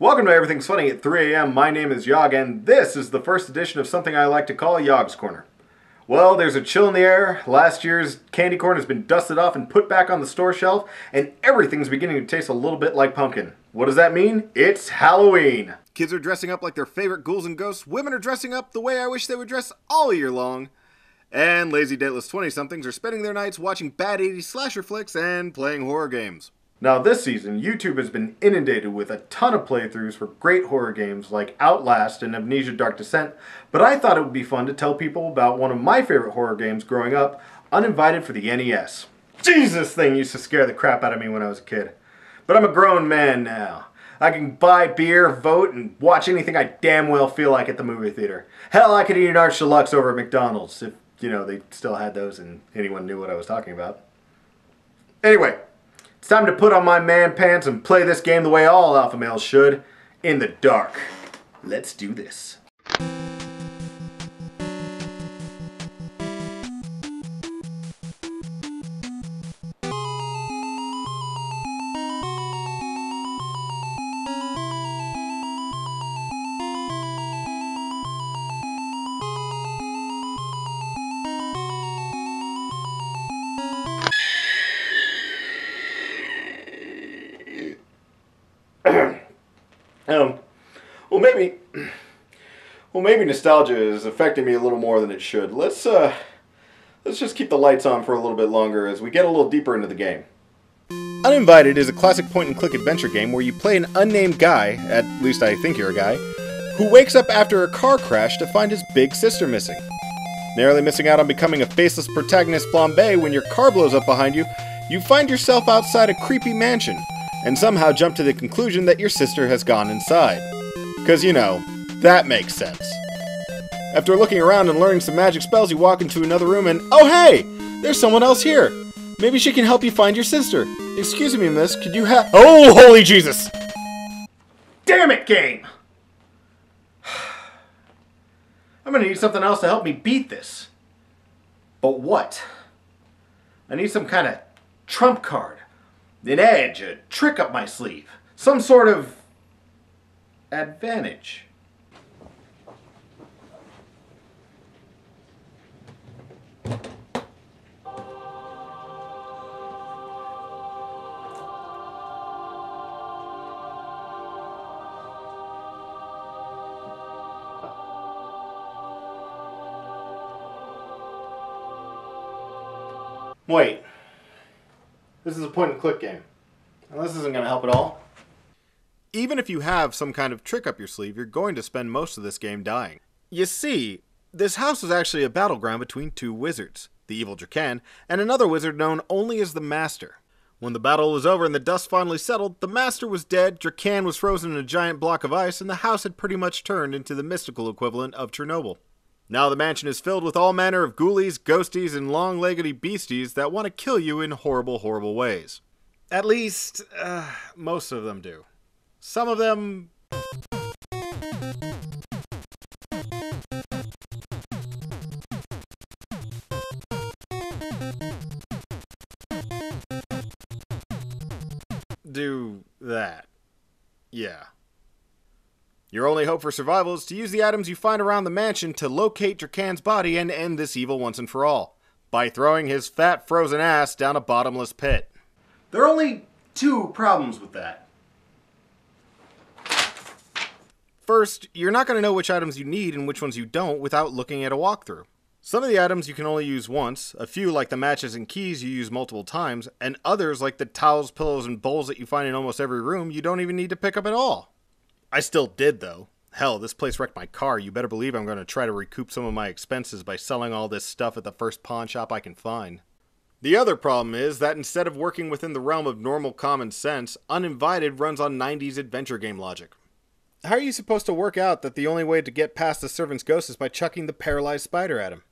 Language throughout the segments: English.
Welcome to Everything's Funny at 3 a.m. My name is Yawg, and this is the first edition of something I like to call Yawg's Corner. Well, there's a chill in the air. Last year's candy corn has been dusted off and put back on the store shelf, and everything's beginning to taste a little bit like pumpkin. What does that mean? It's Halloween! Kids are dressing up like their favorite ghouls and ghosts, women are dressing up the way I wish they would dress all year long, and lazy dateless 20 somethings are spending their nights watching bad 80s slasher flicks and playing horror games. Now, this season, YouTube has been inundated with a ton of playthroughs for great horror games like Outlast and Amnesia Dark Descent, but I thought it would be fun to tell people about one of my favorite horror games growing up, Uninvited for the NES. Jesus, this thing used to scare the crap out of me when I was a kid. But I'm a grown man now. I can buy beer, vote, and watch anything I damn well feel like at the movie theater. Hell, I could eat an Arch Deluxe over at McDonald's if, you know, they still had those and anyone knew what I was talking about. Anyway, it's time to put on my man pants and play this game the way all alpha males should, in the dark. Let's do this. Well, maybe, well, maybe nostalgia is affecting me a little more than it should. Let's, uh, let's just keep the lights on for a little bit longer as we get a little deeper into the game. Uninvited is a classic point-and-click adventure game where you play an unnamed guy, at least I think you're a guy, who wakes up after a car crash to find his big sister missing. Narrowly missing out on becoming a faceless protagonist flambe when your car blows up behind you, you find yourself outside a creepy mansion, and somehow jump to the conclusion that your sister has gone inside. Because, you know, that makes sense. After looking around and learning some magic spells, you walk into another room and, oh hey! There's someone else here! Maybe she can help you find your sister. Excuse me, miss, could you have- Oh, holy Jesus! Damn it, game! I'm gonna need something else to help me beat this. But what? I need some kind of trump card an edge, a trick up my sleeve, some sort of advantage. Wait. This is a point and click game. Well, this isn't going to help at all. Even if you have some kind of trick up your sleeve, you're going to spend most of this game dying. You see, this house is actually a battleground between two wizards, the evil Dracan, and another wizard known only as the Master. When the battle was over and the dust finally settled, the Master was dead, Dracan was frozen in a giant block of ice, and the house had pretty much turned into the mystical equivalent of Chernobyl. Now the mansion is filled with all manner of ghoulies, ghosties, and long-leggedy beasties that want to kill you in horrible, horrible ways. At least, uh, most of them do. Some of them... Do that. Yeah. Your only hope for survival is to use the items you find around the mansion to locate Dracan's body and end this evil once and for all, by throwing his fat frozen ass down a bottomless pit. There are only two problems with that. First, you're not going to know which items you need and which ones you don't without looking at a walkthrough. Some of the items you can only use once, a few like the matches and keys you use multiple times, and others like the towels, pillows, and bowls that you find in almost every room you don't even need to pick up at all. I still did, though. Hell, this place wrecked my car. You better believe I'm going to try to recoup some of my expenses by selling all this stuff at the first pawn shop I can find. The other problem is that instead of working within the realm of normal common sense, Uninvited runs on 90s adventure game logic. How are you supposed to work out that the only way to get past the servant's ghost is by chucking the paralyzed spider at him?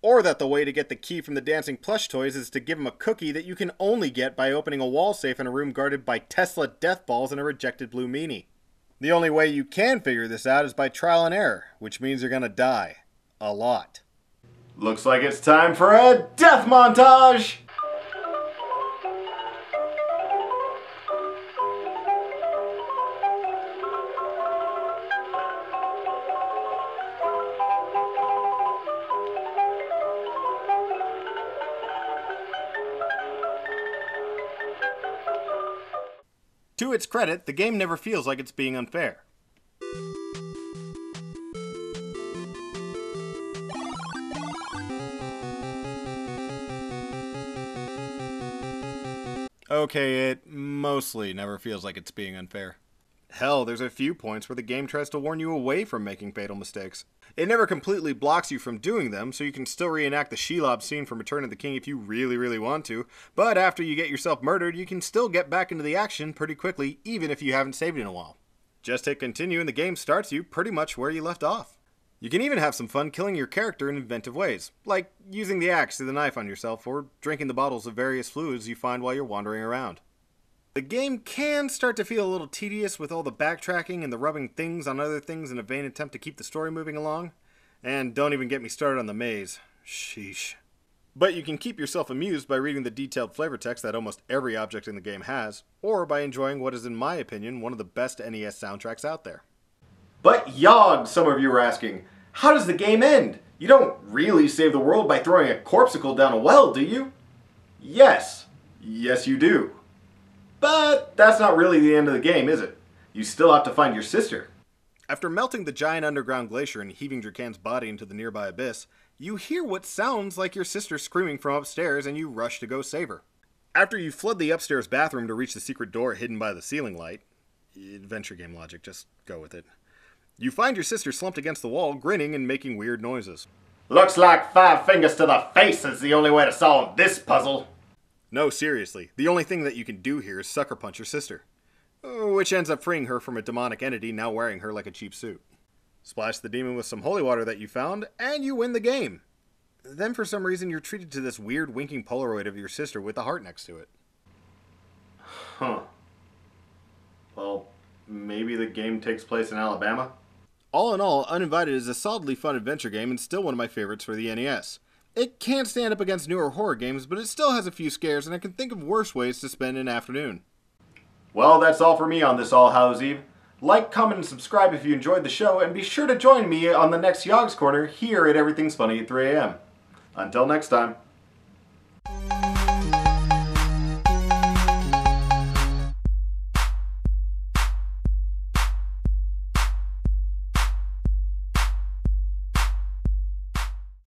Or that the way to get the key from the dancing plush toys is to give him a cookie that you can only get by opening a wall safe in a room guarded by Tesla death balls and a rejected blue meanie? The only way you can figure this out is by trial and error, which means you're gonna die. A lot. Looks like it's time for a death montage! To its credit, the game never feels like it's being unfair. Okay, it mostly never feels like it's being unfair. Hell, there's a few points where the game tries to warn you away from making fatal mistakes. It never completely blocks you from doing them, so you can still reenact the Shelob scene from Return of the King if you really, really want to, but after you get yourself murdered, you can still get back into the action pretty quickly, even if you haven't saved in a while. Just hit continue and the game starts you pretty much where you left off. You can even have some fun killing your character in inventive ways, like using the axe or the knife on yourself, or drinking the bottles of various fluids you find while you're wandering around. The game can start to feel a little tedious with all the backtracking and the rubbing things on other things in a vain attempt to keep the story moving along. And don't even get me started on the maze. Sheesh. But you can keep yourself amused by reading the detailed flavor text that almost every object in the game has, or by enjoying what is, in my opinion, one of the best NES soundtracks out there. But Yawg, some of you are asking, how does the game end? You don't really save the world by throwing a corpsicle down a well, do you? Yes. Yes, you do. But that's not really the end of the game, is it? You still have to find your sister. After melting the giant underground glacier and heaving Dracan's body into the nearby abyss, you hear what sounds like your sister screaming from upstairs and you rush to go save her. After you flood the upstairs bathroom to reach the secret door hidden by the ceiling light, adventure game logic, just go with it. You find your sister slumped against the wall, grinning and making weird noises. Looks like five fingers to the face is the only way to solve this puzzle. No, seriously, the only thing that you can do here is sucker punch your sister. Which ends up freeing her from a demonic entity now wearing her like a cheap suit. Splash the demon with some holy water that you found, and you win the game. Then, for some reason, you're treated to this weird winking Polaroid of your sister with a heart next to it. Huh. Well, maybe the game takes place in Alabama? All in all, Uninvited is a solidly fun adventure game and still one of my favorites for the NES. It can't stand up against newer horror games, but it still has a few scares, and I can think of worse ways to spend an afternoon. Well, that's all for me on this All Hallows Eve. Like, comment, and subscribe if you enjoyed the show, and be sure to join me on the next Yawg's Corner here at Everything's Funny at 3 a.m. Until next time.